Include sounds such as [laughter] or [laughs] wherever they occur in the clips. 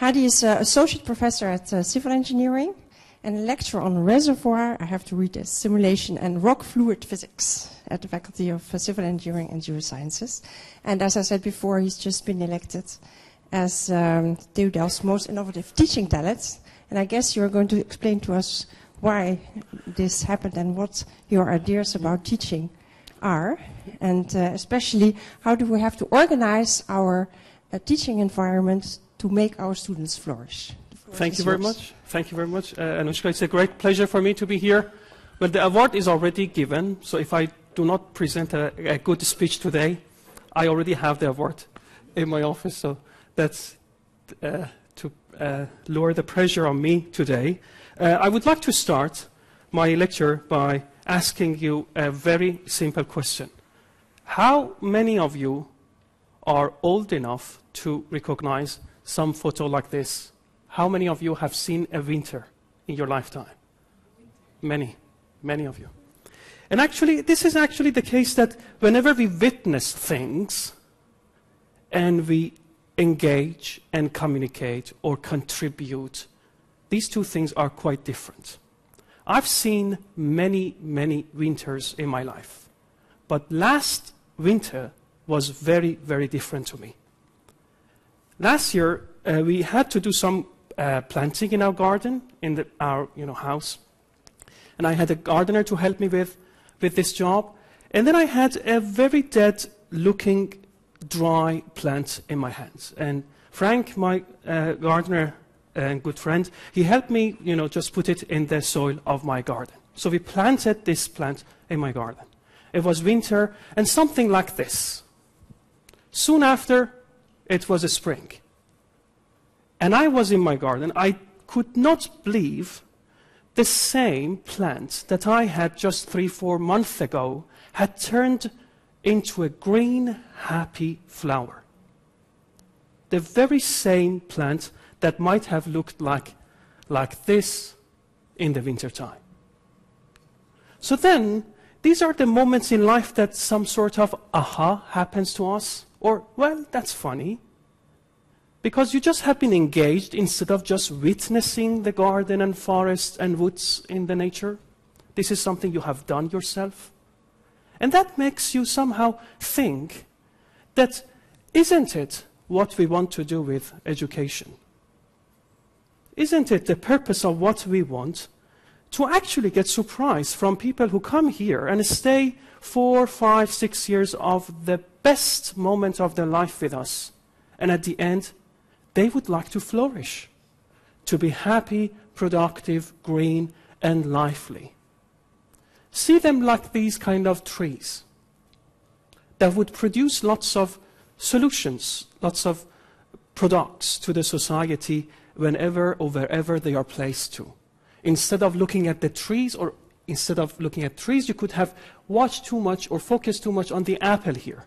Hadi is uh, associate professor at uh, civil engineering and lecturer on reservoir, I have to read this, simulation and rock fluid physics at the Faculty of uh, Civil Engineering and Geosciences. And as I said before, he's just been elected as um, TU Delft's most innovative teaching talent. And I guess you're going to explain to us why this happened and what your ideas about teaching are. And uh, especially, how do we have to organize our uh, teaching environment to make our students flourish? Thank you very much. Thank you very much, uh, Anushka. It's a great pleasure for me to be here. Well, the award is already given, so if I do not present a, a good speech today, I already have the award in my office, so that's uh, to uh, lower the pressure on me today. Uh, I would like to start my lecture by asking you a very simple question. How many of you are old enough to recognize some photo like this how many of you have seen a winter in your lifetime? Many, many of you. And actually, this is actually the case that whenever we witness things and we engage and communicate or contribute, these two things are quite different. I've seen many, many winters in my life. But last winter was very, very different to me. Last year, uh, we had to do some uh, planting in our garden, in the, our you know, house. And I had a gardener to help me with, with this job. And then I had a very dead looking dry plant in my hands. And Frank, my uh, gardener and good friend, he helped me, you know, just put it in the soil of my garden. So we planted this plant in my garden. It was winter and something like this. Soon after, it was a spring. And I was in my garden. I could not believe the same plant that I had just three, four months ago had turned into a green, happy flower. The very same plant that might have looked like, like this in the wintertime. So then, these are the moments in life that some sort of aha happens to us, or, well, that's funny. Because you just have been engaged instead of just witnessing the garden and forest and woods in the nature. This is something you have done yourself. And that makes you somehow think that isn't it what we want to do with education? Isn't it the purpose of what we want to actually get surprise from people who come here and stay four, five, six years of the best moment of their life with us, and at the end they would like to flourish, to be happy, productive, green, and lively. See them like these kind of trees that would produce lots of solutions, lots of products to the society whenever or wherever they are placed to. Instead of looking at the trees or instead of looking at trees, you could have watched too much or focused too much on the apple here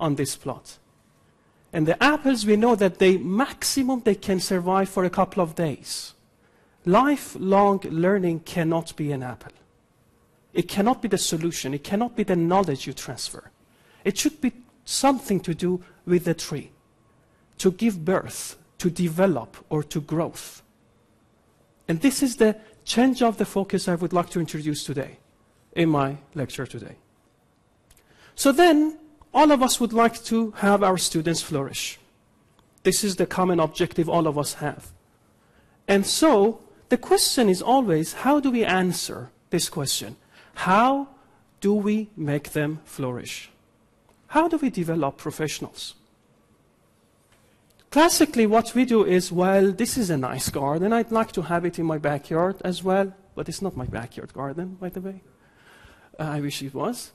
on this plot. And the apples, we know that they maximum they can survive for a couple of days. Lifelong learning cannot be an apple. It cannot be the solution. It cannot be the knowledge you transfer. It should be something to do with the tree, to give birth, to develop, or to growth. And this is the change of the focus I would like to introduce today in my lecture today. So then, all of us would like to have our students flourish. This is the common objective all of us have. And so, the question is always, how do we answer this question? How do we make them flourish? How do we develop professionals? Classically, what we do is, well, this is a nice garden. I'd like to have it in my backyard as well. But it's not my backyard garden, by the way. Uh, I wish it was.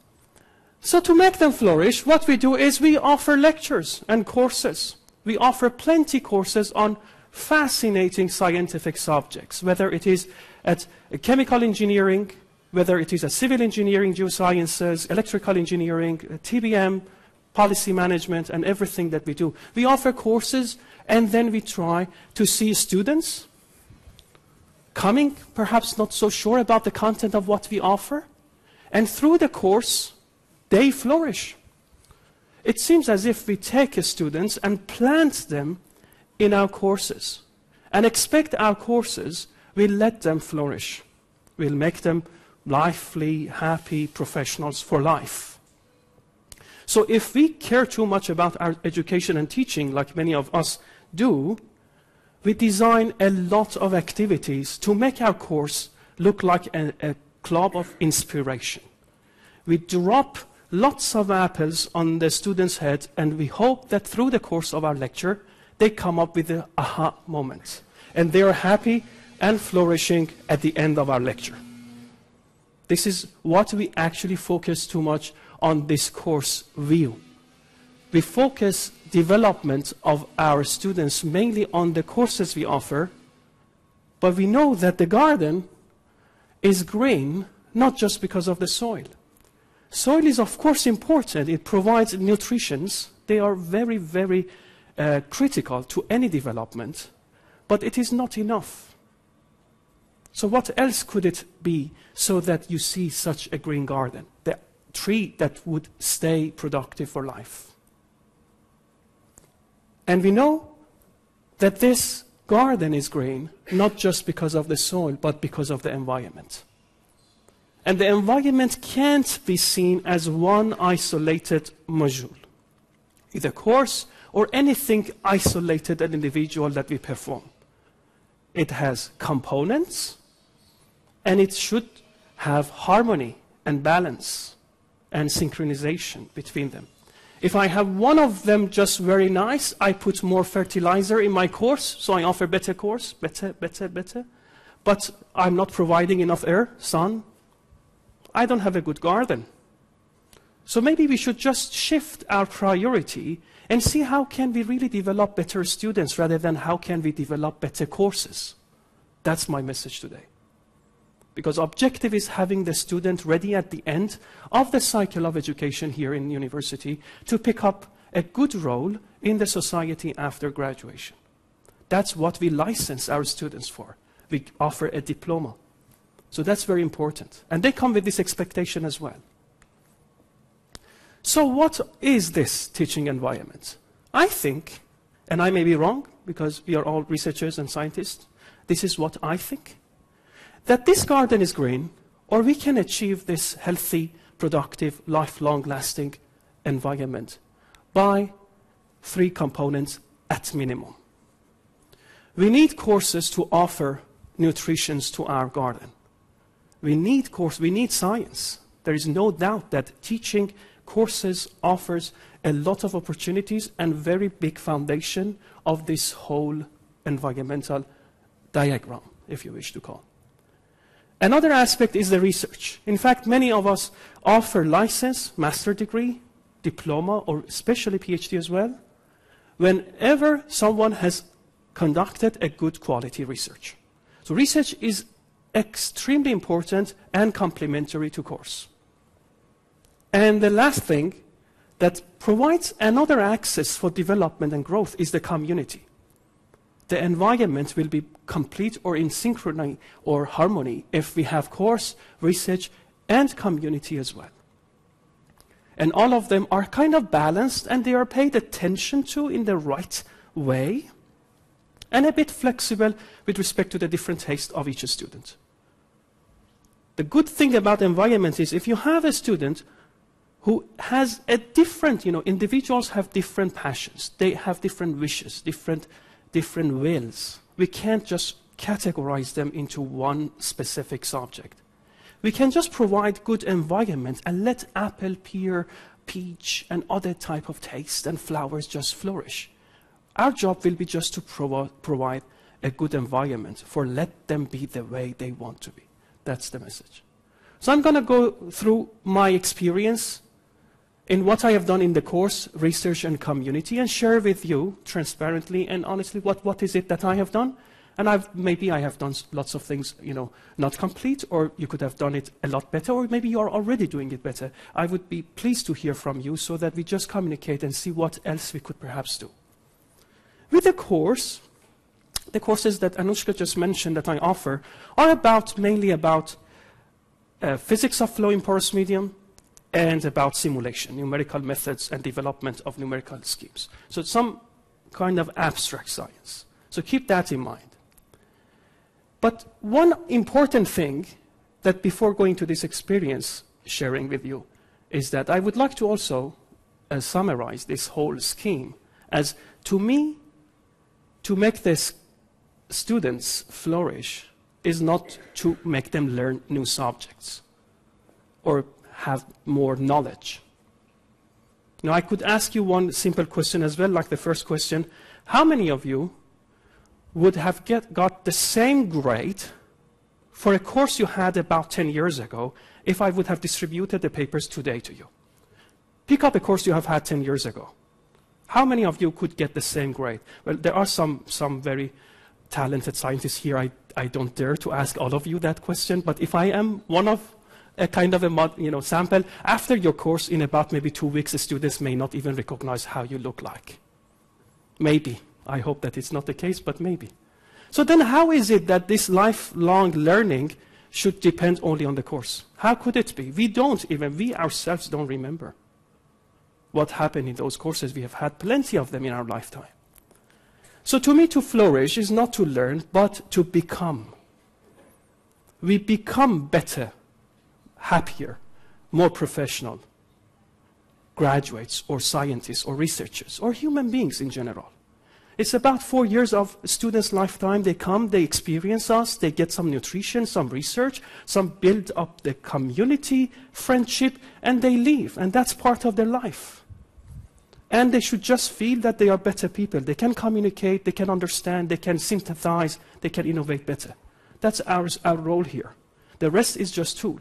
So to make them flourish, what we do is we offer lectures and courses. We offer plenty courses on fascinating scientific subjects, whether it is at chemical engineering, whether it is at civil engineering, geosciences, electrical engineering, TBM, policy management, and everything that we do. We offer courses, and then we try to see students coming, perhaps not so sure about the content of what we offer, and through the course, they flourish. It seems as if we take students and plant them in our courses and expect our courses will let them flourish, will make them lively, happy professionals for life. So if we care too much about our education and teaching, like many of us do, we design a lot of activities to make our course look like a, a club of inspiration. We drop lots of apples on the students' head, and we hope that through the course of our lecture, they come up with the aha moment. And they are happy and flourishing at the end of our lecture. This is what we actually focus too much on this course view. We focus development of our students mainly on the courses we offer, but we know that the garden is green not just because of the soil. Soil is of course important. It provides nutrition. They are very, very uh, critical to any development, but it is not enough. So what else could it be so that you see such a green garden? The tree that would stay productive for life. And we know that this garden is green not just because of the soil, but because of the environment. And the environment can't be seen as one isolated module, either course or anything isolated and individual that we perform. It has components, and it should have harmony and balance and synchronization between them. If I have one of them just very nice, I put more fertilizer in my course, so I offer better course, better, better, better. But I'm not providing enough air, sun. I don't have a good garden. So maybe we should just shift our priority and see how can we really develop better students rather than how can we develop better courses. That's my message today. Because objective is having the student ready at the end of the cycle of education here in university to pick up a good role in the society after graduation. That's what we license our students for. We offer a diploma. So that's very important. And they come with this expectation as well. So what is this teaching environment? I think, and I may be wrong because we are all researchers and scientists, this is what I think that this garden is green, or we can achieve this healthy, productive, lifelong lasting environment by three components at minimum. We need courses to offer nutrition to our garden. We need course, we need science. There is no doubt that teaching courses offers a lot of opportunities and very big foundation of this whole environmental diagram, if you wish to call. Another aspect is the research. In fact, many of us offer license, master degree, diploma, or especially PhD as well, whenever someone has conducted a good quality research. So research is extremely important and complementary to course. And the last thing that provides another access for development and growth is the community the environment will be complete or in synchrony or harmony if we have course, research, and community as well. And all of them are kind of balanced and they are paid attention to in the right way and a bit flexible with respect to the different taste of each student. The good thing about environment is if you have a student who has a different, you know, individuals have different passions, they have different wishes, different different wills. We can't just categorize them into one specific subject. We can just provide good environment and let apple, pear, peach, and other type of taste and flowers just flourish. Our job will be just to provo- provide a good environment for let them be the way they want to be. That's the message. So I'm going to go through my experience in what I have done in the course, research and community, and share with you transparently and honestly what, what is it that I have done. And I've, maybe I have done lots of things, you know, not complete, or you could have done it a lot better, or maybe you are already doing it better. I would be pleased to hear from you so that we just communicate and see what else we could perhaps do. With the course, the courses that Anushka just mentioned that I offer are about mainly about uh, physics of flow in porous medium, and about simulation, numerical methods and development of numerical schemes. So some kind of abstract science. So keep that in mind. But one important thing that before going to this experience sharing with you is that I would like to also uh, summarize this whole scheme as to me, to make this students flourish is not to make them learn new subjects or have more knowledge. Now, I could ask you one simple question as well, like the first question. How many of you would have get, got the same grade for a course you had about 10 years ago if I would have distributed the papers today to you? Pick up a course you have had 10 years ago. How many of you could get the same grade? Well, there are some, some very talented scientists here. I, I don't dare to ask all of you that question, but if I am one of a kind of a you know, sample, after your course, in about maybe two weeks, the students may not even recognize how you look like. Maybe. I hope that it's not the case, but maybe. So then how is it that this lifelong learning should depend only on the course? How could it be? We don't even, we ourselves don't remember what happened in those courses. We have had plenty of them in our lifetime. So to me, to flourish is not to learn, but to become. We become better, happier, more professional graduates or scientists or researchers or human beings in general. It's about four years of students' lifetime. They come, they experience us, they get some nutrition, some research, some build up the community, friendship, and they leave. And that's part of their life. And they should just feel that they are better people. They can communicate, they can understand, they can synthesize, they can innovate better. That's our, our role here. The rest is just tool.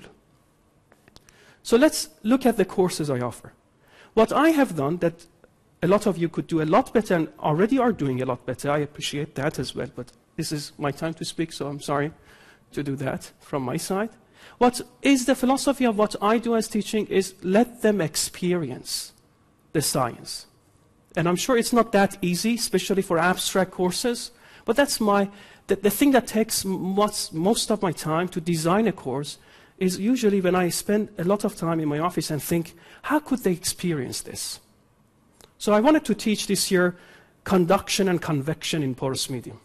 So let's look at the courses I offer. What I have done that a lot of you could do a lot better and already are doing a lot better, I appreciate that as well, but this is my time to speak, so I'm sorry to do that from my side. What is the philosophy of what I do as teaching is let them experience the science. And I'm sure it's not that easy, especially for abstract courses, but that's my, the, the thing that takes most, most of my time to design a course is usually when I spend a lot of time in my office and think, how could they experience this? So I wanted to teach this year conduction and convection in porous medium.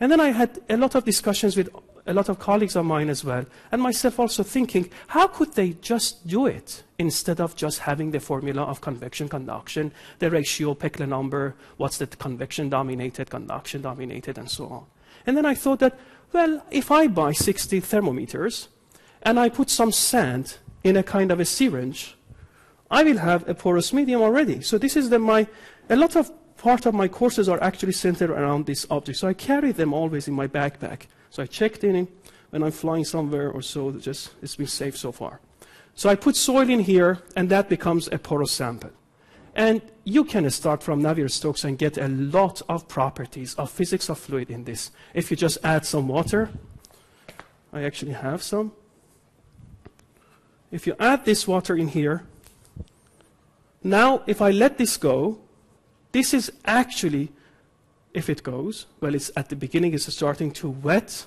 And then I had a lot of discussions with a lot of colleagues of mine as well, and myself also thinking, how could they just do it instead of just having the formula of convection, conduction, the ratio, Peclet number, what's the convection dominated, conduction dominated, and so on. And then I thought that, well, if I buy 60 thermometers and I put some sand in a kind of a syringe, I will have a porous medium already. So this is the, my, a lot of part of my courses are actually centered around this object. So I carry them always in my backpack. So I checked in when I'm flying somewhere or so, just, it's been safe so far. So I put soil in here, and that becomes a porous sample. And you can start from Navier-Stokes and get a lot of properties of physics of fluid in this. If you just add some water, I actually have some. If you add this water in here, now if I let this go, this is actually if it goes, well, it's at the beginning, it's starting to wet,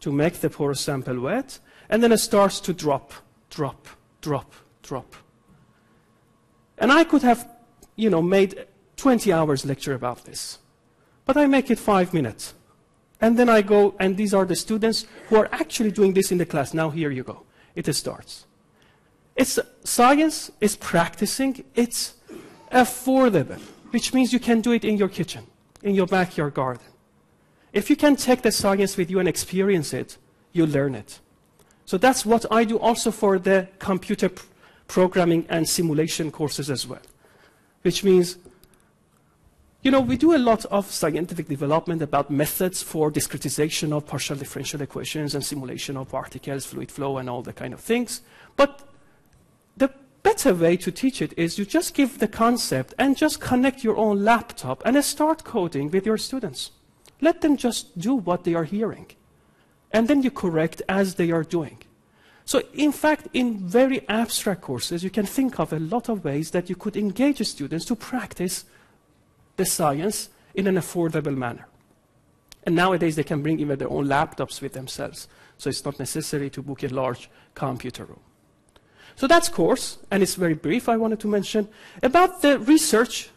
to make the porous sample wet, and then it starts to drop, drop, drop, drop. And I could have, you know, made 20 hours lecture about this. But I make it five minutes. And then I go, and these are the students who are actually doing this in the class. Now here you go. It starts. It's science, it's practicing, it's affordable, which means you can do it in your kitchen in your backyard garden. If you can take the science with you and experience it, you learn it. So that's what I do also for the computer pr programming and simulation courses as well. Which means, you know, we do a lot of scientific development about methods for discretization of partial differential equations and simulation of particles, fluid flow, and all the kind of things. But the better way to teach it is you just give the concept and just connect your own laptop and start coding with your students. Let them just do what they are hearing. And then you correct as they are doing. So in fact, in very abstract courses, you can think of a lot of ways that you could engage students to practice the science in an affordable manner. And nowadays, they can bring even their own laptops with themselves. So it's not necessary to book a large computer room. So that's course, and it's very brief, I wanted to mention. About the research,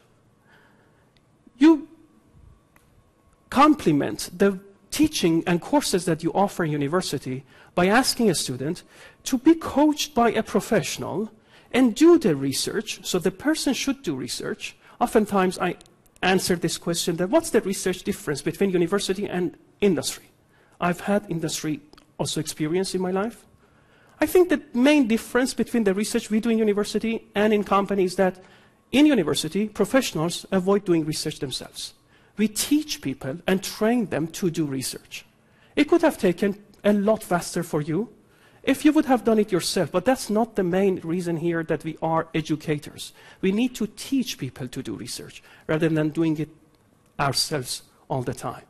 you complement the teaching and courses that you offer in university by asking a student to be coached by a professional and do the research. So the person should do research. Oftentimes I answer this question that what's the research difference between university and industry? I've had industry also experience in my life. I think the main difference between the research we do in university and in companies is that in university, professionals avoid doing research themselves. We teach people and train them to do research. It could have taken a lot faster for you if you would have done it yourself, but that's not the main reason here that we are educators. We need to teach people to do research rather than doing it ourselves all the time.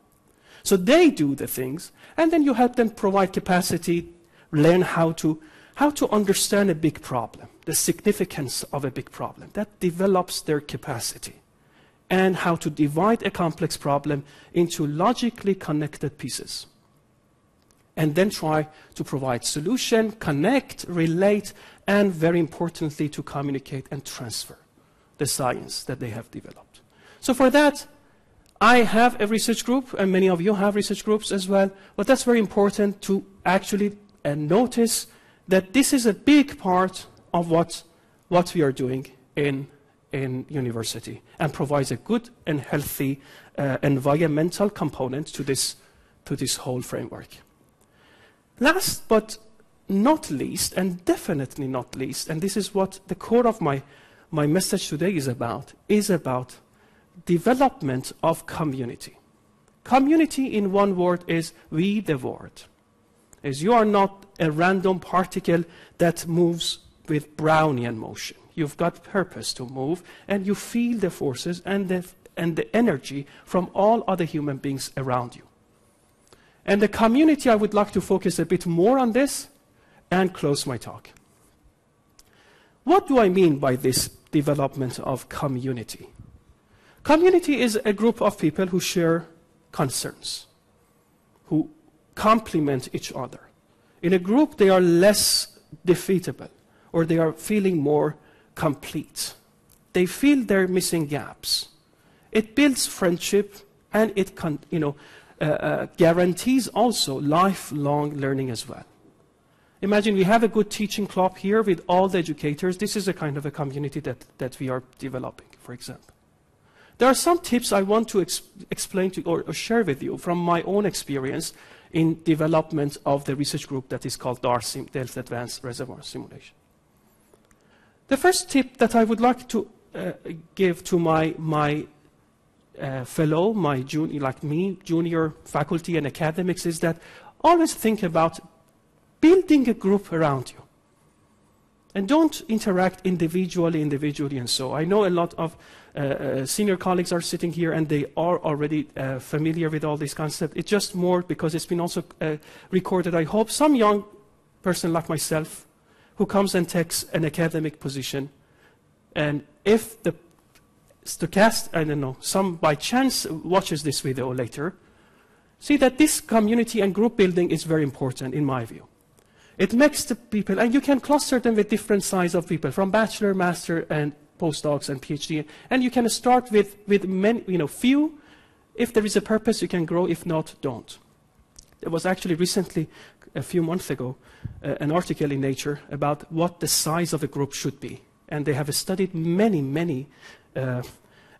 So they do the things, and then you help them provide capacity, learn how to, how to understand a big problem, the significance of a big problem. That develops their capacity. And how to divide a complex problem into logically connected pieces and then try to provide solution, connect, relate, and very importantly, to communicate and transfer the science that they have developed. So for that, I have a research group, and many of you have research groups as well, but that's very important to actually uh, notice that this is a big part of what, what we are doing in, in university and provides a good and healthy uh, environmental component to this, to this whole framework. Last but not least, and definitely not least, and this is what the core of my, my message today is about, is about development of community. Community, in one word, is we the word. As you are not a random particle that moves with Brownian motion. You've got purpose to move, and you feel the forces and the, and the energy from all other human beings around you. And the community, I would like to focus a bit more on this and close my talk. What do I mean by this development of community? Community is a group of people who share concerns, who complement each other. In a group, they are less defeatable, or they are feeling more complete. They feel they're missing gaps. It builds friendship, and it you know, uh, uh, guarantees also lifelong learning as well. Imagine we have a good teaching club here with all the educators. This is a kind of a community that, that we are developing, for example. There are some tips I want to ex explain to, or, or, share with you from my own experience in development of the research group that is called DARSIM, Delft Advanced Reservoir Simulation. The first tip that I would like to uh, give to my, my uh, fellow, my junior, like me, junior faculty and academics, is that always think about building a group around you. And don't interact individually, individually, and so. I know a lot of uh, uh, senior colleagues are sitting here and they are already uh, familiar with all these concepts. It's just more because it's been also uh, recorded. I hope some young person like myself who comes and takes an academic position, and if the stochast, I don't know, some by chance watches this video later, see that this community and group building is very important in my view. It makes the people, and you can cluster them with different size of people, from bachelor, master, and postdocs and PhD. And you can start with, with many, you know, few. If there is a purpose, you can grow. If not, don't. There was actually recently, a few months ago, uh, an article in Nature about what the size of a group should be. And they have studied many, many uh,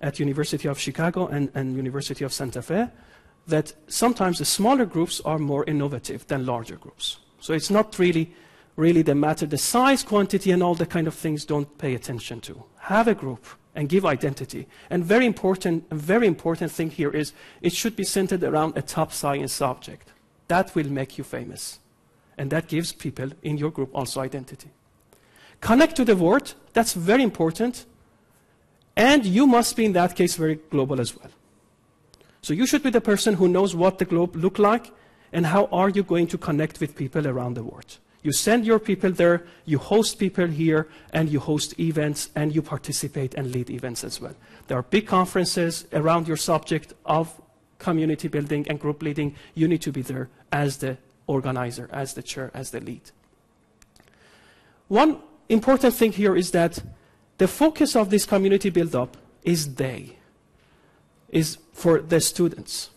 at University of Chicago and, and University of Santa Fe that sometimes the smaller groups are more innovative than larger groups. So it's not really, really the matter. The size, quantity, and all the kind of things don't pay attention to. Have a group and give identity. And very important, a very important thing here is it should be centered around a top science subject. That will make you famous. And that gives people in your group also identity. Connect to the world, That's very important. And you must be, in that case, very global as well. So you should be the person who knows what the globe look like and how are you going to connect with people around the world. You send your people there, you host people here, and you host events, and you participate and lead events as well. There are big conferences around your subject of community building and group leading. You need to be there as the organizer, as the chair, as the lead. One important thing here is that the focus of this community build-up is they. is for the students.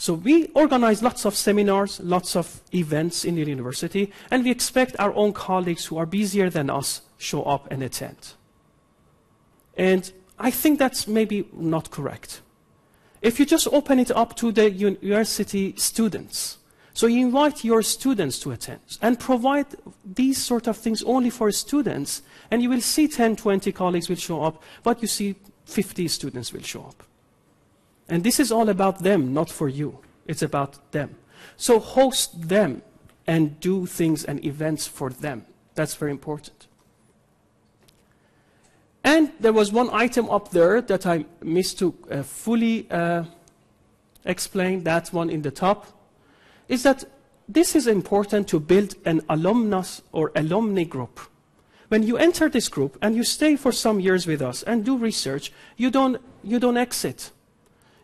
So we organize lots of seminars, lots of events in the university, and we expect our own colleagues who are busier than us show up and attend. And I think that's maybe not correct. If you just open it up to the university students, so you invite your students to attend and provide these sort of things only for students, and you will see 10, 20 colleagues will show up, but you see 50 students will show up. And this is all about them, not for you. It's about them. So host them and do things and events for them. That's very important. And there was one item up there that I missed to uh, fully uh, explain, that one in the top, is that this is important to build an alumnus or alumni group. When you enter this group and you stay for some years with us and do research, you don't, you don't exit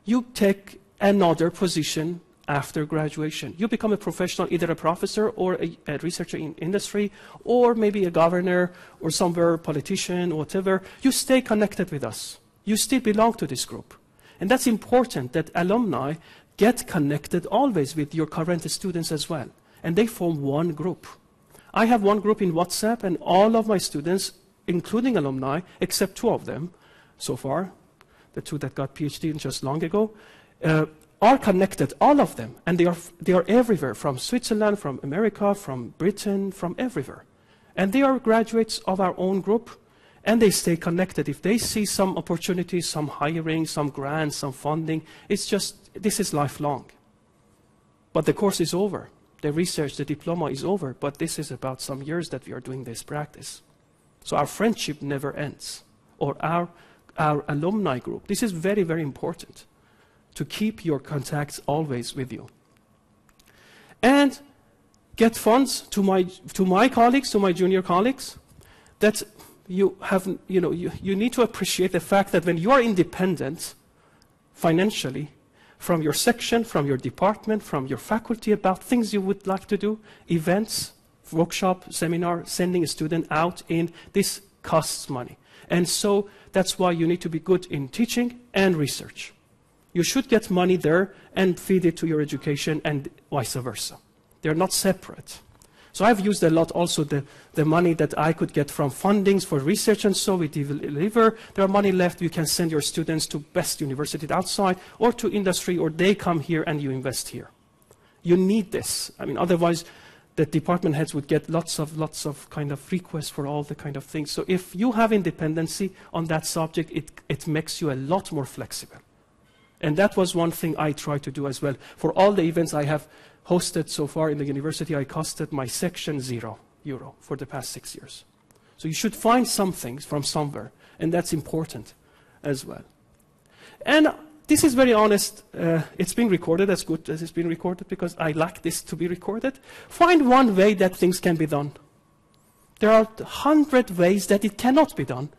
you take another position after graduation. You become a professional, either a professor or a, a, researcher in industry, or maybe a governor or somewhere, politician, whatever. You stay connected with us. You still belong to this group. And that's important that alumni get connected always with your current students as well. And they form one group. I have one group in WhatsApp, and all of my students, including alumni, except two of them so far, the two that got PhD just long ago, uh, are connected, all of them, and they are, they are everywhere, from Switzerland, from America, from Britain, from everywhere. And they are graduates of our own group, and they stay connected. If they see some opportunities, some hiring, some grants, some funding, it's just, this is lifelong. But the course is over. The research, the diploma is over, but this is about some years that we are doing this practice. So our friendship never ends, or our our alumni group. This is very, very important to keep your contacts always with you. And get funds to my, to my colleagues, to my junior colleagues, that you have, you know, you, you need to appreciate the fact that when you are independent financially from your section, from your department, from your faculty about things you would like to do, events, workshop, seminar, sending a student out in, this costs money. And so that's why you need to be good in teaching and research. You should get money there and feed it to your education and vice versa. They're not separate. So I've used a lot also the, the money that I could get from fundings for research and so we deliver. There are money left. You can send your students to best universities outside or to industry or they come here and you invest here. You need this. I mean, otherwise the department heads would get lots of lots of kind of requests for all the kind of things. So if you have independency on that subject, it, it makes you a lot more flexible. And that was one thing I tried to do as well. For all the events I have hosted so far in the university, I costed my section zero euro for the past six years. So you should find some things from somewhere, and that's important as well. And this is very honest. Uh, it's being recorded as good as it's been recorded because I like this to be recorded. Find one way that things can be done. There are hundred ways that it cannot be done.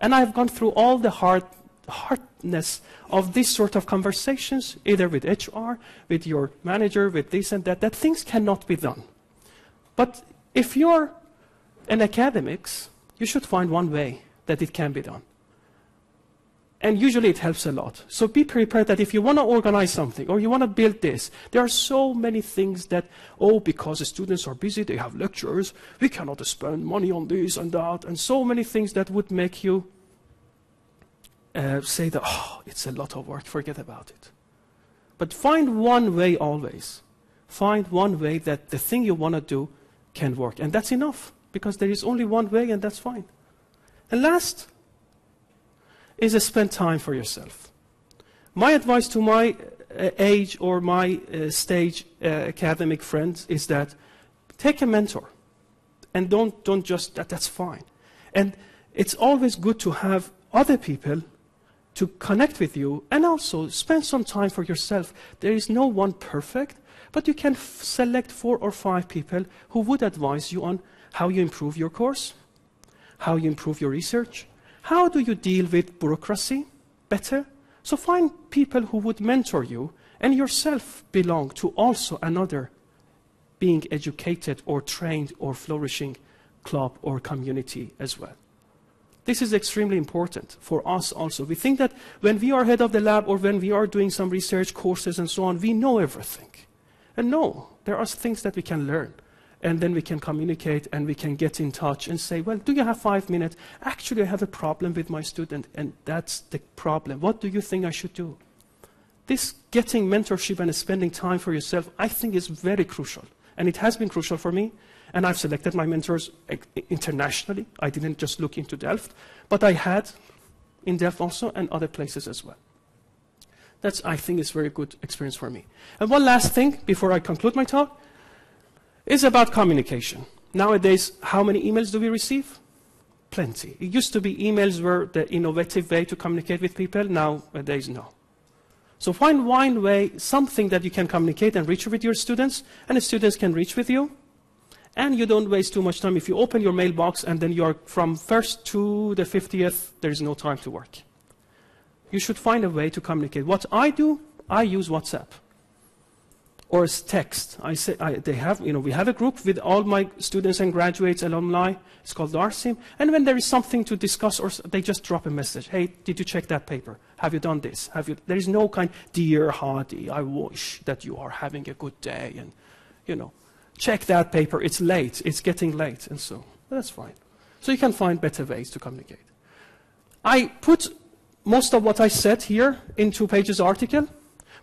And I've gone through all the hard, hardness of this sort of conversations, either with HR, with your manager, with this and that, that things cannot be done. But if you're an academics, you should find one way that it can be done. And usually it helps a lot. So be prepared that if you want to organize something or you want to build this, there are so many things that, oh, because the students are busy, they have lectures, we cannot spend money on this and that, and so many things that would make you uh, say that, oh, it's a lot of work, forget about it. But find one way always. Find one way that the thing you want to do can work. And that's enough, because there is only one way, and that's fine. And last, is spend time for yourself. My advice to my uh, age or my uh, stage uh, academic friends is that take a mentor and don't, don't just, that, that's fine. And it's always good to have other people to connect with you and also spend some time for yourself. There is no one perfect, but you can select four or five people who would advise you on how you improve your course, how you improve your research, how do you deal with bureaucracy better? So find people who would mentor you and yourself belong to also another being educated or trained or flourishing club or community as well. This is extremely important for us also. We think that when we are head of the lab or when we are doing some research courses and so on, we know everything. And no, there are things that we can learn. And then we can communicate and we can get in touch and say, well, do you have five minutes? Actually, I have a problem with my student, and that's the problem. What do you think I should do? This getting mentorship and spending time for yourself, I think, is very crucial. And it has been crucial for me. And I've selected my mentors internationally. I didn't just look into Delft, but I had in Delft also and other places as well. That's, I think, is very good experience for me. And one last thing before I conclude my talk is about communication. Nowadays, how many emails do we receive? Plenty. It used to be emails were the innovative way to communicate with people. Nowadays, no. So find one way, something that you can communicate and reach with your students, and the students can reach with you. And you don't waste too much time. If you open your mailbox and then you're from first to the 50th, there is no time to work. You should find a way to communicate. What I do, I use WhatsApp or as text. I say, I, they have, you know, we have a group with all my students and graduates, alumni. It's called DARSIM. And when there is something to discuss, or they just drop a message. Hey, did you check that paper? Have you done this? Have you? There is no kind, dear Hadi, I wish that you are having a good day, and you know, check that paper. It's late. It's getting late, and so that's fine. So you can find better ways to communicate. I put most of what I said here in two pages article,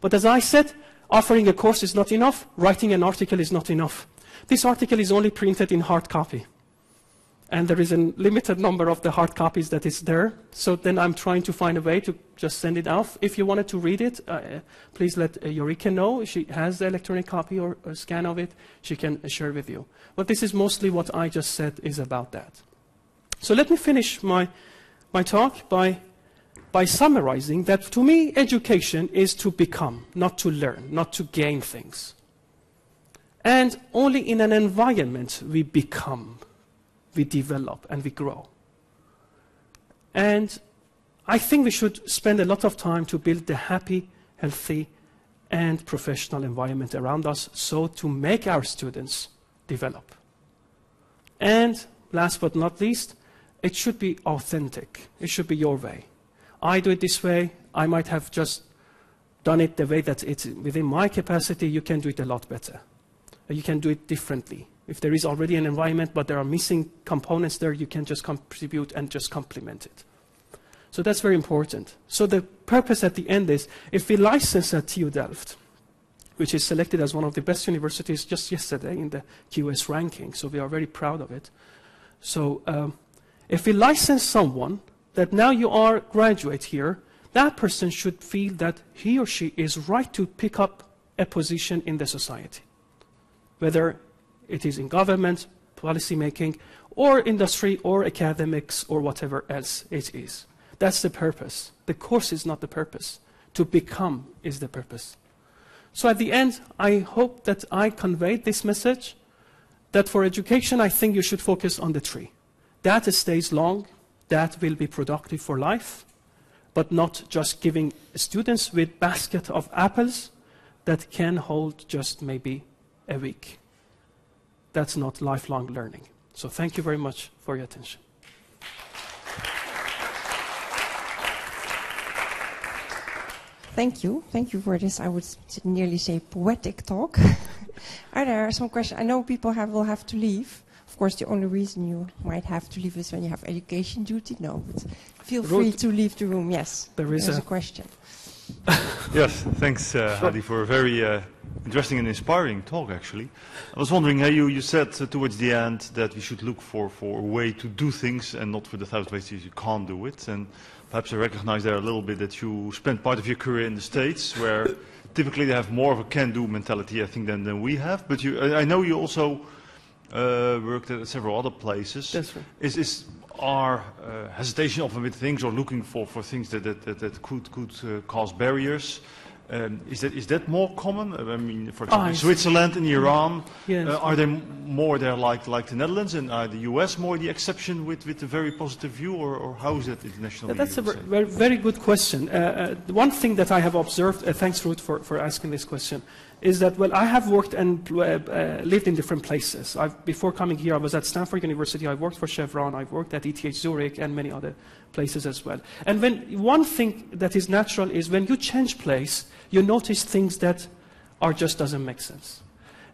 but as I said, Offering a course is not enough. Writing an article is not enough. This article is only printed in hard copy. And there is a limited number of the hard copies that is there. So then I'm trying to find a way to just send it off. If you wanted to read it, uh, please let uh, Eureka know. She has the electronic copy or a scan of it. She can share with you. But this is mostly what I just said is about that. So let me finish my, my talk by by summarizing that to me, education is to become, not to learn, not to gain things. And only in an environment we become, we develop, and we grow. And I think we should spend a lot of time to build the happy, healthy, and professional environment around us so to make our students develop. And last but not least, it should be authentic. It should be your way. I do it this way. I might have just done it the way that it's within my capacity. You can do it a lot better. You can do it differently. If there is already an environment, but there are missing components there, you can just contribute and just complement it. So that's very important. So the purpose at the end is, if we license at TU Delft, which is selected as one of the best universities just yesterday in the QS ranking, so we are very proud of it. So um, if we license someone that now you are graduate here, that person should feel that he or she is right to pick up a position in the society, whether it is in government, policy making, or industry, or academics, or whatever else it is. That's the purpose. The course is not the purpose. To become is the purpose. So at the end, I hope that I conveyed this message that for education, I think you should focus on the tree. That stays long, that will be productive for life, but not just giving students with basket of apples that can hold just maybe a week. That's not lifelong learning. So thank you very much for your attention. Thank you. Thank you for this, I would nearly say, poetic talk. [laughs] Are there some questions? I know people have, will have to leave course, the only reason you might have to leave is when you have education duty. No, but feel free to leave the room. Yes, there is a, a, question. [laughs] yes, thanks, uh, sure. Hadi, for a very uh, interesting and inspiring talk, actually. I was wondering, you, you said uh, towards the end that we should look for, for a way to do things and not for the thousand ways you can't do it. And perhaps I recognize there a little bit that you spent part of your career in the States, where typically they have more of a can-do mentality, I think, than, than we have. But you, I know you also uh, worked at several other places. That's right. Is, is our uh, hesitation often with things or looking for, for things that, that, that, that could, could uh, cause barriers? Um, is, that, is that more common? I mean, for example, oh, Switzerland and Iran, yes. uh, are they more there like, like the Netherlands and are the US more the exception with, with a very positive view or, or how is that internationally? That's a very, very good question. Uh, uh, one thing that I have observed, uh, thanks Ruth for, for asking this question, is that, well, I have worked and uh, uh, lived in different places. I've, before coming here, I was at Stanford University, I worked for Chevron, I've worked at ETH Zurich, and many other places as well. And when one thing that is natural is when you change place, you notice things that are just doesn't make sense.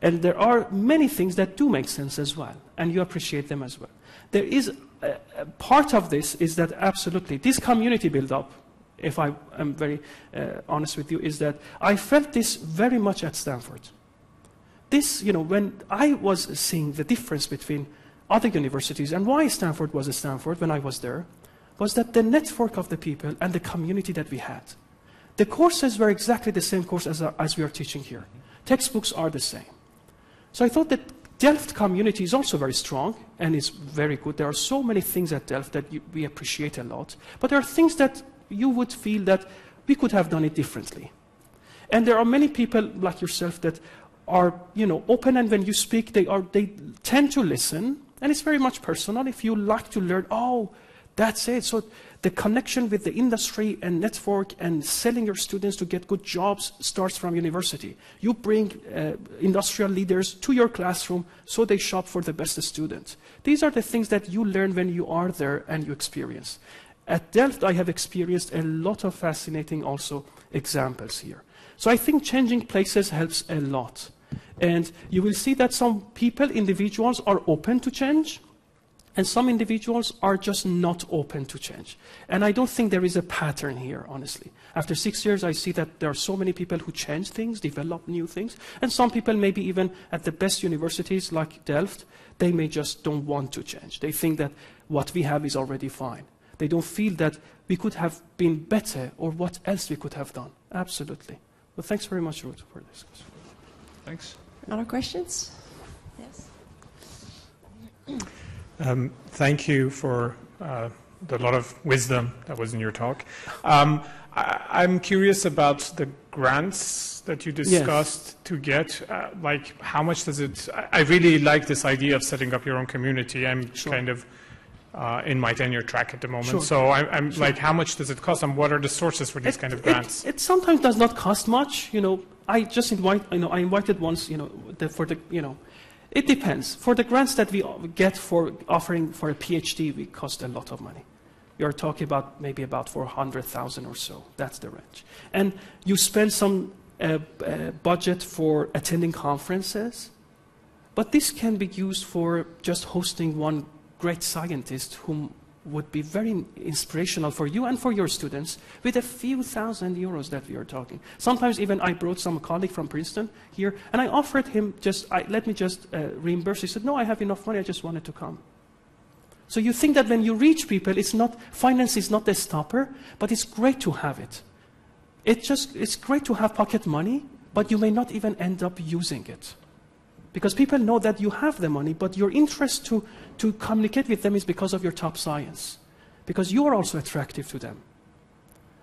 And there are many things that do make sense as well, and you appreciate them as well. There is a, a part of this is that absolutely this community build up if I am very uh, honest with you, is that I felt this very much at Stanford. This, you know, when I was seeing the difference between other universities and why Stanford was a Stanford when I was there, was that the network of the people and the community that we had. The courses were exactly the same course as, uh, as we are teaching here. Textbooks are the same. So I thought that Delft community is also very strong and is very good. There are so many things at Delft that you, we appreciate a lot. But there are things that you would feel that we could have done it differently. And there are many people like yourself that are, you know, open and when you speak, they, are, they tend to listen. And it's very much personal. If you like to learn, oh, that's it. So the connection with the industry and network and selling your students to get good jobs starts from university. You bring uh, industrial leaders to your classroom so they shop for the best students. These are the things that you learn when you are there and you experience. At Delft, I have experienced a lot of fascinating also examples here. So I think changing places helps a lot. And you will see that some people, individuals, are open to change, and some individuals are just not open to change. And I don't think there is a pattern here, honestly. After six years, I see that there are so many people who change things, develop new things, and some people, maybe even at the best universities like Delft, they may just don't want to change. They think that what we have is already fine. They don't feel that we could have been better or what else we could have done. Absolutely. Well, thanks very much, Ruth, for this. Thanks. Other questions? Yes. Um, thank you for uh, the lot of wisdom that was in your talk. Um, I, am curious about the grants that you discussed yes. to get. Uh, like, how much does it? I really like this idea of setting up your own community. I'm sure. kind of uh, in my tenure track at the moment. Sure. So I, am sure. like, how much does it cost, and what are the sources for these it, kind of grants? It, it, sometimes does not cost much. You know, I just invite. You know, I invited once. You know, the, for the you know, it depends. For the grants that we get for offering for a PhD, we cost a lot of money. You're talking about maybe about 400,000 or so. That's the range. And you spend some uh, uh, budget for attending conferences, but this can be used for just hosting one great scientist whom would be very inspirational for you and for your students with a few thousand euros that we are talking. Sometimes even I brought some colleague from Princeton here and I offered him just, I, let me just uh, reimburse. He said, no, I have enough money, I just wanted to come. So you think that when you reach people, it's not, finance is not the stopper, but it's great to have it. It's just, it's great to have pocket money, but you may not even end up using it. Because people know that you have the money, but your interest to, to communicate with them is because of your top science. Because you are also attractive to them.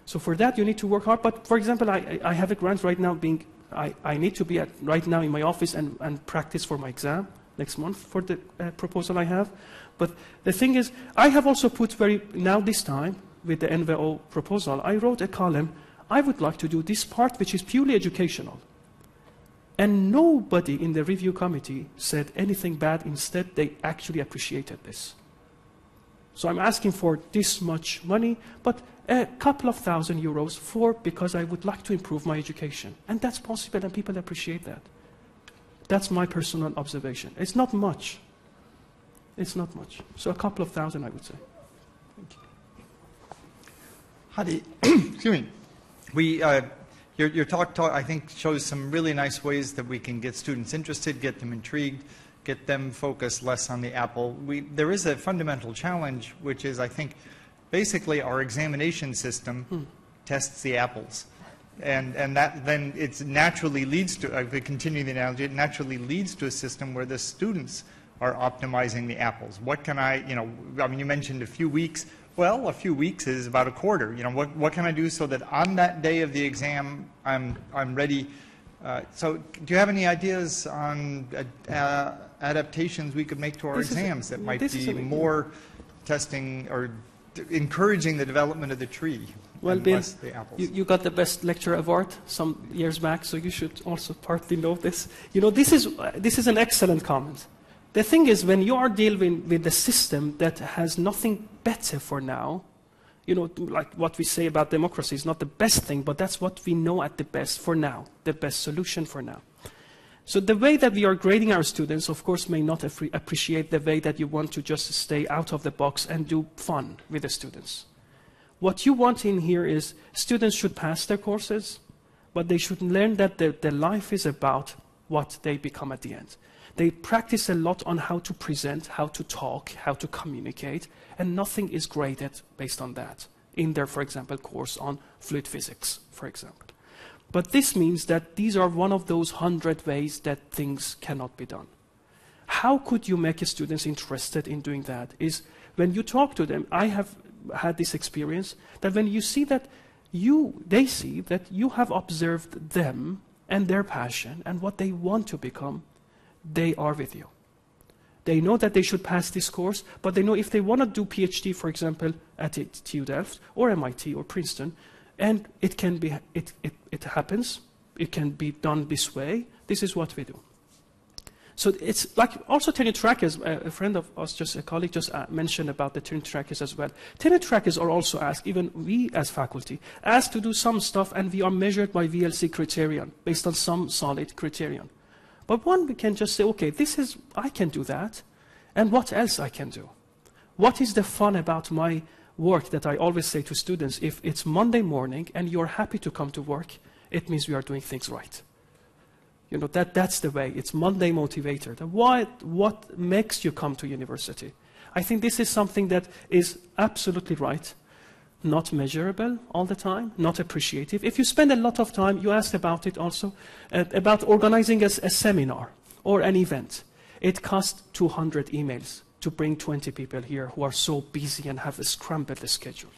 So for that, you need to work hard. But for example, I, I have a grant right now being, I, I need to be at, right now in my office and, and practice for my exam next month for the uh, proposal I have. But the thing is, I have also put very, now this time, with the NWO proposal, I wrote a column, I would like to do this part which is purely educational. And nobody in the review committee said anything bad. Instead, they actually appreciated this. So I'm asking for this much money, but a couple of thousand euros for because I would like to improve my education. And that's possible, and people appreciate that. That's my personal observation. It's not much. It's not much. So a couple of thousand, I would say. Thank you. Hadi, [clears throat] excuse me. We uh, your, your talk, talk, I think, shows some really nice ways that we can get students interested, get them intrigued, get them focused less on the apple. We, there is a fundamental challenge, which is, I think, basically our examination system hmm. tests the apples. And, and that then it naturally leads to, if we continue the analogy, it naturally leads to a system where the students are optimizing the apples. What can I, you know, I mean, you mentioned a few weeks well, a few weeks is about a quarter. You know, what, what can I do so that on that day of the exam, I'm, I'm ready? Uh, so do you have any ideas on uh, uh adaptations we could make to our this exams that might be more testing or encouraging the development of the tree? Well, Bill, less the apples. You, you got the best lecture award some years back, so you should also partly know this. You know, this is, uh, this is an excellent comment. The thing is, when you are dealing with a system that has nothing better for now, you know, like what we say about democracy is not the best thing, but that's what we know at the best for now, the best solution for now. So the way that we are grading our students, of course, may not appreciate the way that you want to just stay out of the box and do fun with the students. What you want in here is students should pass their courses, but they should learn that their, life is about what they become at the end. They practice a lot on how to present, how to talk, how to communicate, and nothing is graded based on that in their, for example, course on fluid physics, for example. But this means that these are one of those hundred ways that things cannot be done. How could you make students interested in doing that? Is when you talk to them, I have had this experience that when you see that you, they see that you have observed them and their passion and what they want to become, they are with you. They know that they should pass this course, but they know if they want to do PhD, for example, at TU Delft or MIT or Princeton, and it can be, it, it, it happens. It can be done this way. This is what we do. So it's like also tenure trackers, a friend of us, just a colleague, just uh, mentioned about the tenure trackers as well. Tenure trackers are also asked, even we as faculty, asked to do some stuff and we are measured by VLC criterion, based on some solid criterion. But one, we can just say, okay, this is, I can do that, and what else I can do? What is the fun about my work that I always say to students, if it's Monday morning and you're happy to come to work, it means we are doing things right. You know, that, that's the way. It's Monday motivator. What, what makes you come to university? I think this is something that is absolutely right. Not measurable all the time, not appreciative. If you spend a lot of time, you asked about it also, uh, about organizing a, a seminar or an event. It costs 200 emails to bring 20 people here who are so busy and have a scrambled schedule.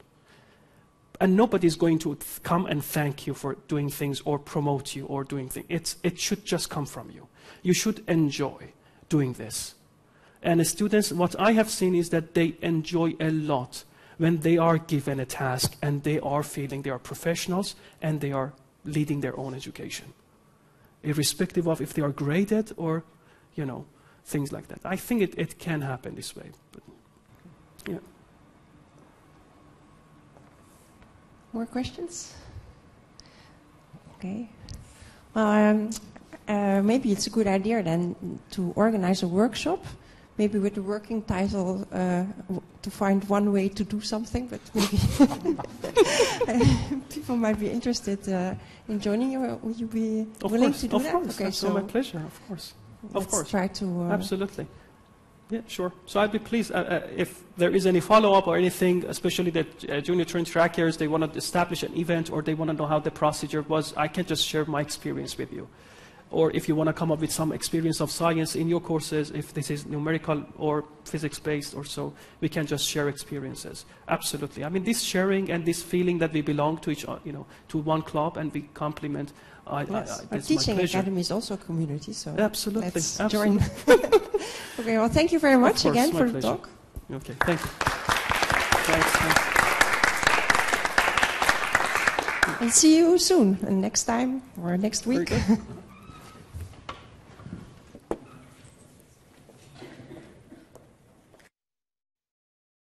And nobody's going to come and thank you for doing things or promote you or doing things. It should just come from you. You should enjoy doing this. And students, what I have seen is that they enjoy a lot when they are given a task and they are feeling they are professionals and they are leading their own education. Irrespective of if they are graded or, you know, things like that. I think it, it can happen this way. But, yeah. More questions? Okay. Well, um, uh, maybe it's a good idea then to organize a workshop, maybe with the working title uh, to find one way to do something, but maybe [laughs] [laughs] people might be interested uh, in joining you. Would you be of willing course, to do of that? Course, okay, so my pleasure, of course. Let's of course. try to. Uh, Absolutely. Yeah, sure. So I'd be pleased uh, uh, if there is any follow-up or anything, especially the uh, junior tenure trackers, they want to establish an event or they want to know how the procedure was, I can just share my experience with you. Or if you want to come up with some experience of science in your courses, if this is numerical or physics-based or so, we can just share experiences. Absolutely. I mean, this sharing and this feeling that we belong to each, you know, to one club and we complement I, yes. I, I, teaching academy is also a community, so absolutely, let's absolutely. join. [laughs] okay, well, thank you very much course, again for pleasure. the talk. Okay, thank you. Thanks, thanks. And see you soon, and next time or next week. [laughs]